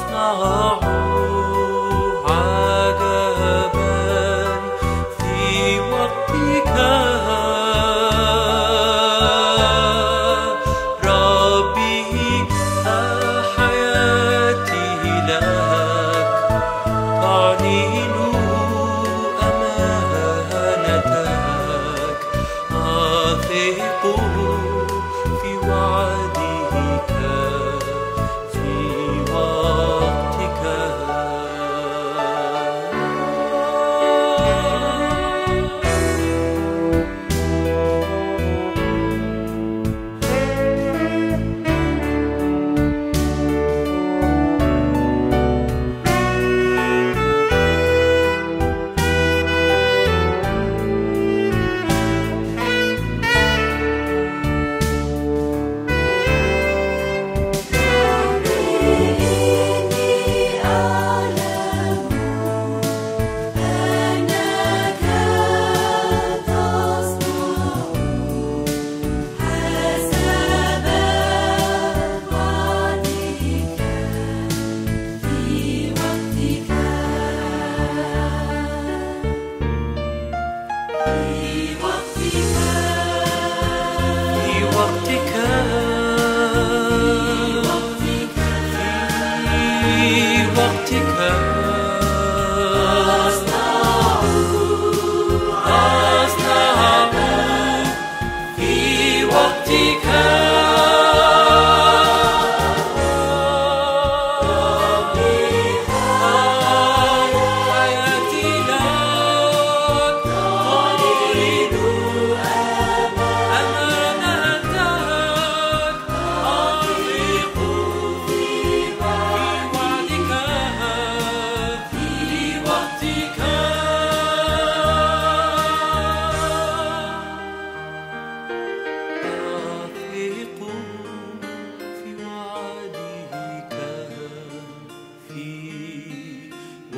يصنع عجبا في وقتك ربي حياتي لك. تعليل أمانتك. أثق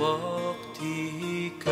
وقتك